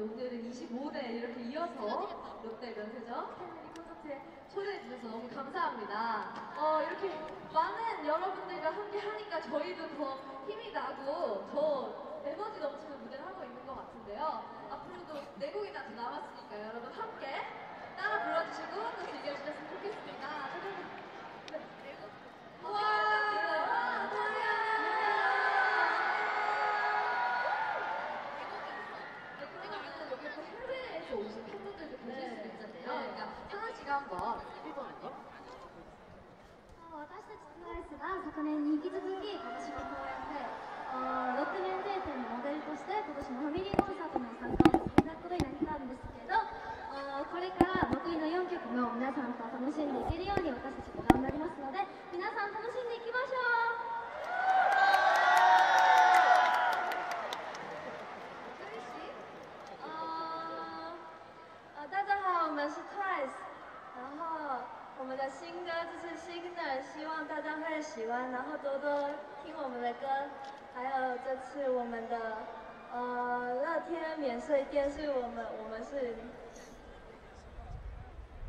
오늘은 25대 이렇게 이어서 롯데 면세점 패밀리 콘서트에 초대해 주셔서 너무 감사합니다. 어, 이렇게 많은 여러분들과 함께 하니까 저희도 더 힘이 나고 더 에너지 넘치는 무대를 하고 있는 것 같은데요. 앞으로도 네 곡이나 더 남았으니까 여러분 함께 から残りの4曲も皆さんと楽しんでいけるように私たちも頑張りますので皆さん楽しんでいきましょう。啊呃，大家好，我们是 Twice，然后我们的新歌就是 Signal，希望大家会喜欢，然后多多听我们的歌，还有这次我们的呃乐天免税店是我们我们是，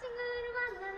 칭을 받는